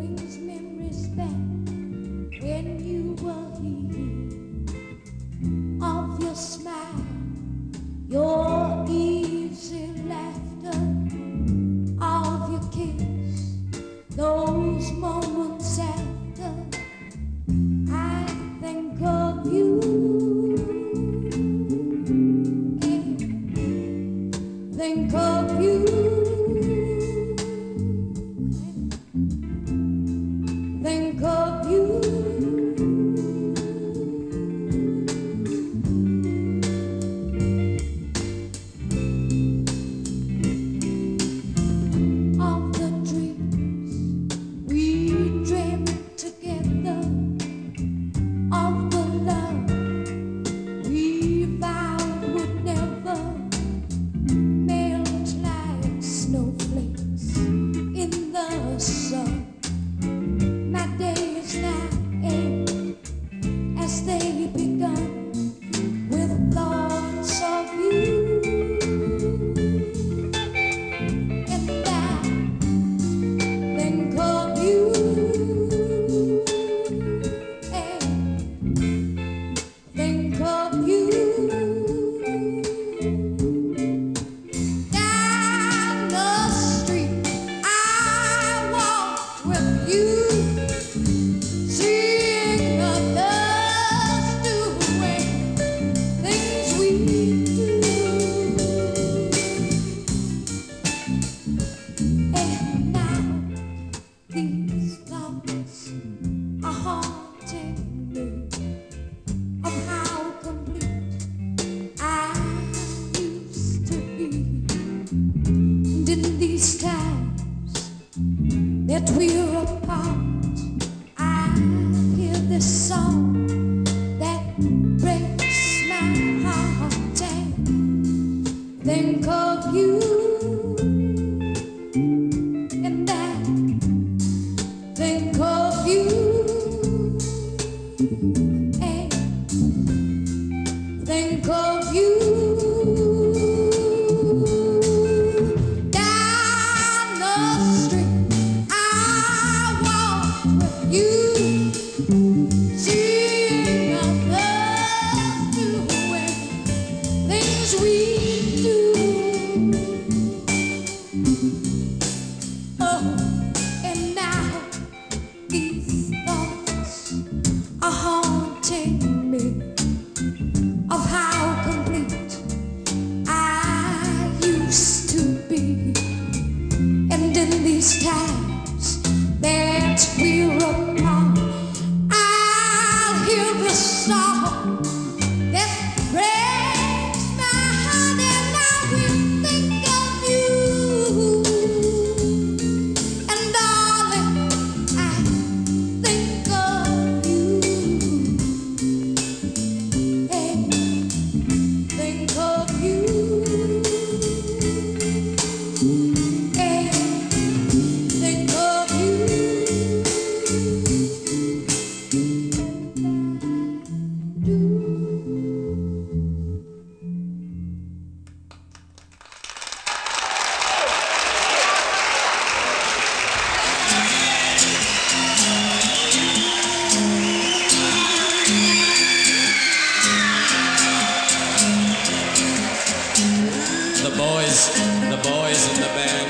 brings memories back. these times that we're apart. boys in the band.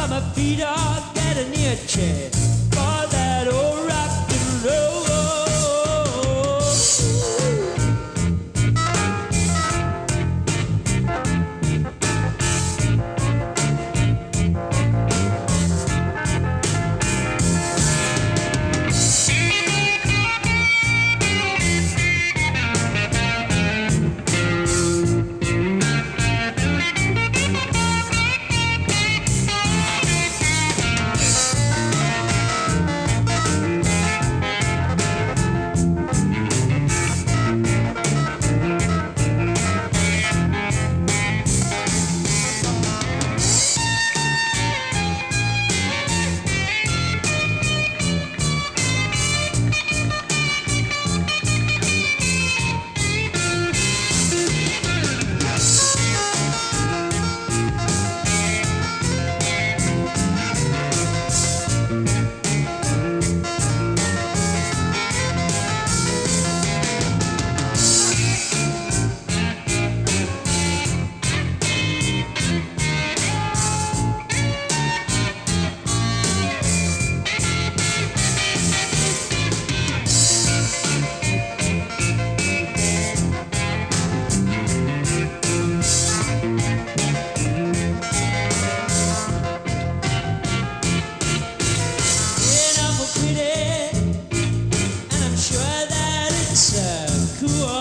but my feet are getting itchy for that old rock and roll. such a cool.